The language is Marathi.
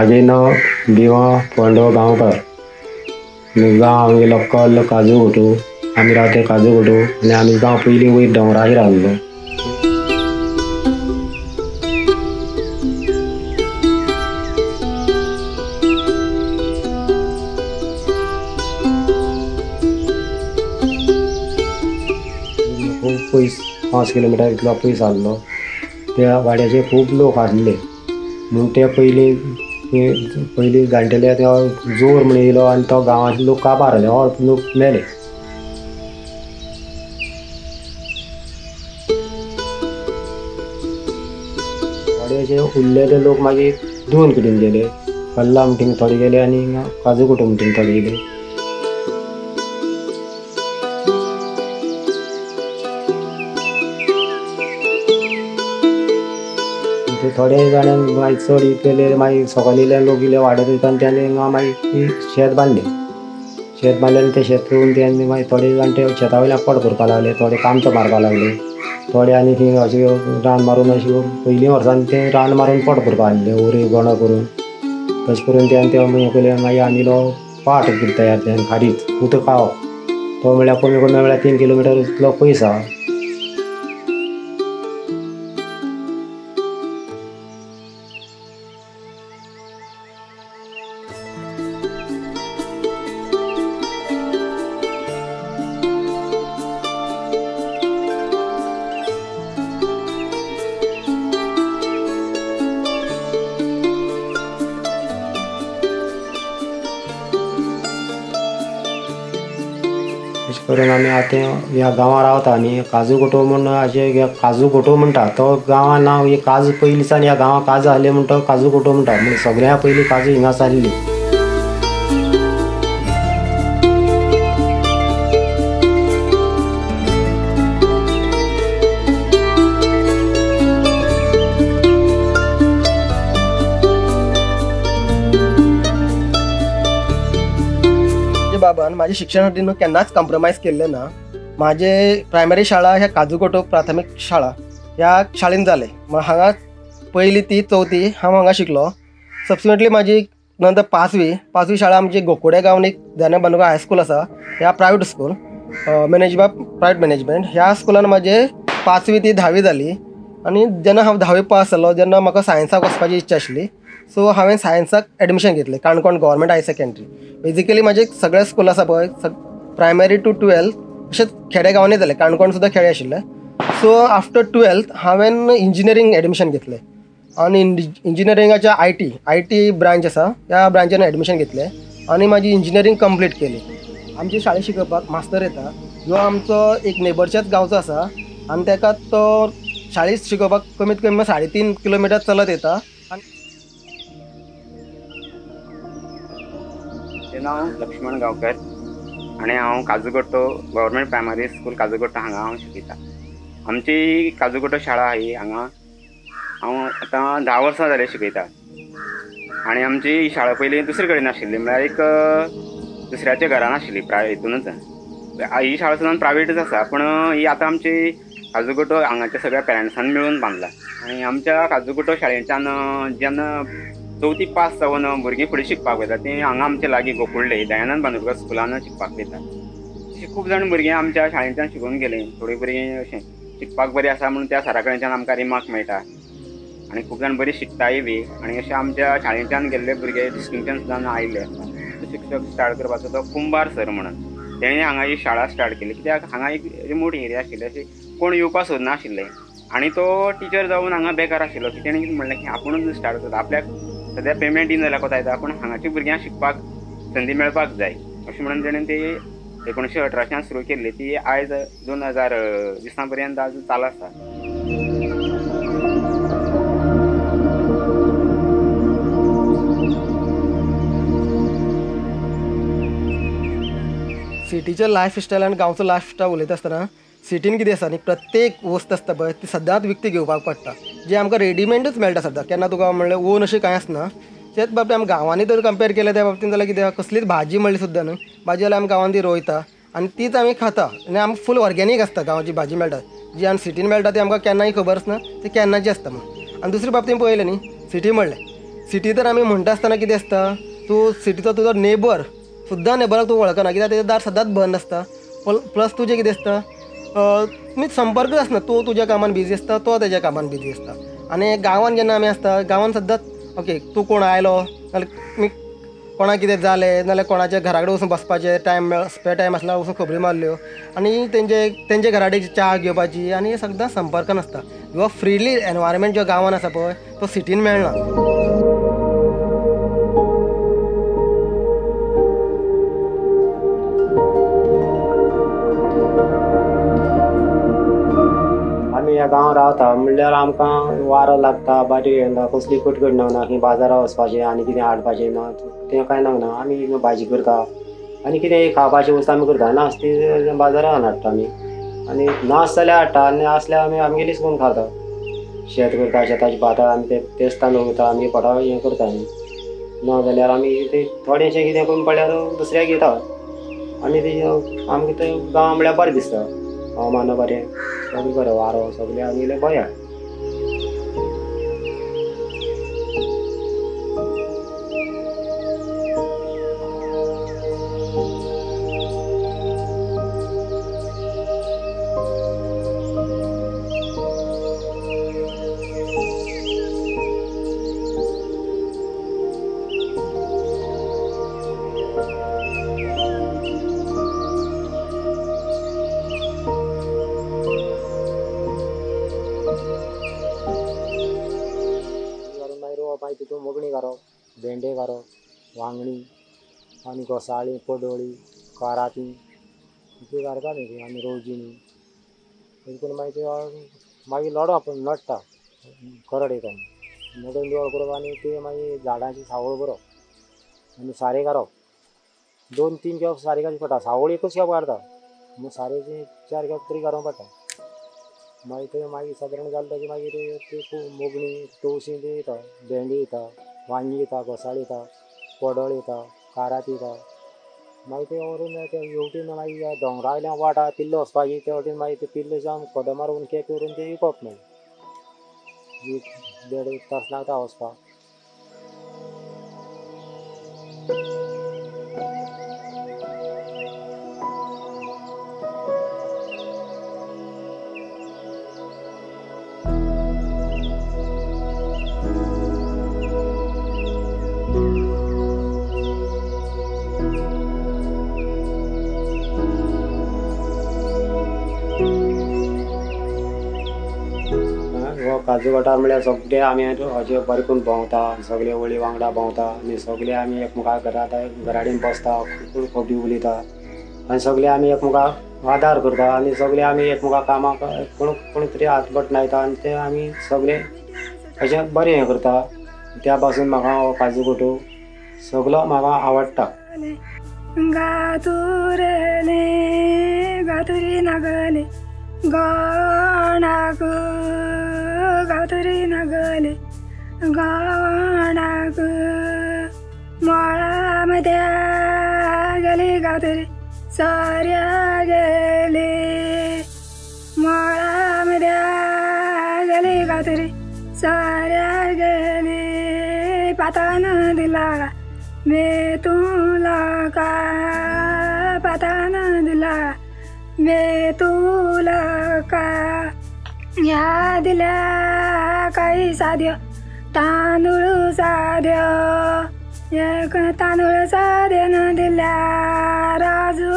माझे नाव भीमा पांडव गावकर. मी गाव आमगे लोकल काजू गोटू आम्ही राहते काजू गोटू आणि आम्ही गाव पयलीं वयर डोंगराही राहिलो खूप पयस पांच किलोमिटर इतलो पयस आसलो त्या वाड्याचे खूब लोक आसले म्हणून ते पयलीं हे पयलीं जाणटेले तेव्हा जोर म्हण येयलो आनी तो गांवांतले लोक काबार जाले हो लोक मेले. अशे उरलेले लोक मागीर दोन कडेन गेले? कल्ला म्हणटींग थोडे गेले आनी काजू कुटुंब म्हणटींग थोडे गेले. ते थोडे जाणांक मागीर चड इतले मागीर सकाळी इल्ले लोक इल्ले वाडत वयता आनी तेणे हिंगा मागीर ती शेत बांदलें शेत बांदलें आनी तें शेत करून तेणी मागीर थोडे जाणटे शेता वयल्यान पड करपा लागले थोडे कामतो मारपा लागले थोडे आनी थंय अशे रान मारून अशें पयलीं वर्सान ते रान मारून पड करपा लागले उरी गोणो करून. तशें करून तें ते हें केलें मागीर आमी पाट तयार तें खारीच उदक पावप तो म्हळ्यार कमी कमी म्हळ्यार तीन किलोमिटर इतलो पयस आहा अशें करून आमी आतां ह्या गांवां रावता न्ही काजू गोटो म्हूण अशें काजू गोटो म्हणटा तो गांवां नांव हे काजू सावन ह्या गांवां काजू आहले म्हणटा तो काजू गोटो म्हणटा म्हणजे सगळ्या पयलीं काजू हिंगाच आहली माझ्या माझ्या शिक्षणासाठी न्हू केन्नाच कॉम्प्रोमायज केल्लें ना माझे प्रायमरी शाळा ह्या काजूकोटो प्राथमीक शाळा ह्या शाळेन जाले मग हांगा पयली ती चवथी हांव हांगा शिकलो. सबसिक्वेंटली म्हाजी नंतर पांचवी पांचवी शाळा आमची गोकुडे गांवन एक ध्यान बांदोडकर हायस्कूल आसा ह्या private school management private management ह्या स्कुलान म्हाजे पांचवी ती धावी जाली आनी जेन्ना हांव धावे पास जालो जेन्ना म्हाका सायन्साक वचपाची इच्छा आशिल्ली सो हांवें सायन्साक एडमिशन घेतलें Canacona government higher secondary basically म्हाजे सगळे स्कूल आसा पळय प्रायमरी टू टुवेल्थ अशेंच खेडे गांवांनी जालें काणकोण सुद्दां खेडे आशिल्लें. सो आफ्टर टुवेल्थ हांवें इंजिनियरींग एडमिशन घेतलें. आनी इंजिनियरिंगाच्या I T I T branch आसा त्या ब्रांचान एडमिशन घेतलें. आनी म्हाजी इंजिनियरींग कंप्लीट केली. आमची शाळेत शिकोवपाक मास्तर येता जो आमचो एक नेबरच्याच गांवचो आसा आनी ताका तो शाळेंत शिकोवपाक कमीत कमी साडे तीन किलोमिटर चलत येता. नाव नांव लक्ष्मण गांवकर आनी हांव Kajugotto government primary school Kajugotto हांगा हांव शिकयता. आमची काजूगोट्टो शाळा ही हांगा हांव आतां धा वर्सां जालें शिकयता. आनी आमची शाळा पयलीं दुसरे कडेन आशिल्ली म्हळ्यार एक दुसऱ्याच्या घरान आशिल्ली प्राय हितूनच ही शाळा सुद्दां प्रायवेटच आसा पूण ही आतां आमची काजूगोटो हांगाच्या सगळ्या पेरंट्सांनी मेळून बांदला आनी आमच्या काजूगोटो शाळेच्यान जेन्ना चवथी पास जावन भुरगीं फुडें शिकपाक वयता तीं हांगा आमचे लागीं गोकुळ्ळे दयानंद बांदोडकर स्कुलान शिकपाक वयता अशें खूब जाण भुरगीं आमच्या शाळेंतल्यान शिकून गेलीं थोडीं भुरगीं अशें शिकपाक बरीं आसा म्हणून त्या सरा कडच्यान आमकां रिमार्क मेळटा आनी खूब जाण बरीं शिकताय बी आनी अशें आमच्या शाळेंतल्यान गेल्ले भुरगे डिस्टिंक्शन सुद्दां आयिल्ले शिक्षक स्टार्ट करपाचो तो कुंभार सर म्हणून. तेणें हांगा ही शाळा स्टार्ट केली. कित्याक? हांगा एक रिमोट एरिया आशिल्ली अशी कोण येवपाक सोदनाशिल्ले आनी तो टिचर जावन हांगा बेकार आशिल्लो की तेणें कितें म्हणलें की आपुणूच स्टार्ट करता. आपल्याक सद्या पेमेंट दिन जाल्यार कोता येता पूण हांगाच्या भुरग्यांक शिकपाक संदी मेळपाक जाय. अशें म्हणून तेणें ती एकोणशे अठराच्यान सुरू केल्ली ती आयज दोन हजार दिसां पर्यंत आज चालू आसा सिटीचें लायफस्टायल आणि गांवचो लायफस्टायल उलयता आसतना सिटीन कितें आसा न्ही प्रत्येक वस्त आसता पळय ती सदांच विकती घेवपाक पडटा जी आमकां रेडीमेडूच मेळटा सद्दां केन्ना तुका म्हणलें ओन अशें कांय आसना तेच बाबतींत आमी गांवांनी तर कंपेर केलें त्या बाबतींत जाल्यार कितें कसलीच भाजी म्हणली सुद्दां न्हू. भाजी जाल्यार आमी गांवांत ती रोयता आनी तीच आमी खाता. आनी आमकां फूल ऑर्गेनीक आसता गांवची भाजी मेळटा जी आमी सिटीन मेळटा ती आमकां केन्नाय खबर आसना ती केन्नाची आसता म्हणून आनी दुसरे बाबतींत पळयलें न्ही सिटी म्हणलें. सिटी तर आमी म्हणटा आसतना कितें आसता तूं सिटीचो तुजो नेबर सुद्दां नेबराक तूं वळखना कित्याक तेजें दार सदांच बंद आसता प्लस तुजें कितें आसता तुमी संपर्क आसना तूं तुज्या कामान बिजी आसता तो तेज्या कामान बिजी आसता आनी गांवांत जेन्ना आमी आसता गांवांत सद्दांच ओके तूं कोण आयलो? नाजाल्यार तुमी कोणाक कितें जालें नाजाल्यार कोणाच्या घरा कडेन वचून बसपाचें टायम मेळ स्पेर टायम आसल्यार वचून खबरी मारल्यो. आनी तेंचे तेंचे घरा कडेन च्या घेवपाची आनी सद्दां संपर्कान आसता किंवा फ्रिली एनवायरमेंट जो गांवांत आसा पळय तो सिटीन मेळना गांव रावता म्हणल्यार आमकां वारो लागता बाटी येता कसली कटकट ना ना खंय बाजारात वचपाचें आनी कितें हाडपाचें ना तें कांय ना आमी भाजी करता. आनी कितें खावपाची वस्त आमी करता नास ती बाजारान हाडटा आमी. आनी नास जाल्यार हाडटा आनी आसल्यार आमी आमगेलीच करून खाता शेत करता शेताची भातां आमी ते तेच तांदूळ करता आमी पोटा हें करता आमी. ना जाल्यार आमी ते थोडेंशें कितें कमी पडल्यार दुसऱ्याक घेता आनी ते आमकां तें गांव म्हळ्यार बरें दिसता. मानव अरे सबै गरेर वारो सबैले अघिले भइहाल्छ भेंडे वांगणी आनी घोसाळीं पडोळी कारातीं ती घालता न्ही आनी रोजीनी तेजे करून मागीर ते मागीर लडप नडटा करड येता मोडून निवळ करप आनी ते मागीर झाडांची सावळ करप आनी सारें घालप दोन तीन खेप सारें घालची पडटा सावळ एकूच खेप घालता मग सारें चार खेप तरी घालूंक पडटा मागीर ते मागीर सादारण जालें की मागीर ते मोगणी तवशीं ते येता भेंडी येता वांगी येता घोसाळी येता कोडळ येता कारात येता मागीर ते व्हरून ते हेवटेन मागीर दोंगरा वयल्यान वाटा पिल्लो वचपाची ते वटेन मागीर ते पिल्लो जावन खोदो मारून केक करून ते विकप मागीर एक देड एक तास लागता वचपाक हो काजू म्हळ्यार सगळे आमी अशे बरें करून भोंवता सगळे वळी वांगडा भोंवता आनी सगळे आमी एकमेकाक घरा घरा कडेन बसता खूब खोबी उलयता आनी सगळे आमी एकमेकाक आदार करता आनी सगळे आमी एकमेकाक कामाक कोण कोण तरी हातबट लायता आनी ते आमी सगळे अशें बरें हें करता. त्या पासून म्हाका हो काजू कोटो सगलो म्हाका आवडटा गातुरले गातुरी नागले गणाक गातुरी नागले गणाक मळामध्ये गेली गातुरी साऱ्या गेले मळामध्ये गेली गातुरी साऱ्या गेले पातान दिला मे तुला का पतान दिला मे तुला का या दिल्या काही साध्य तांदूळ साध्य एक तांदूळ साध्य न दिल्या राजू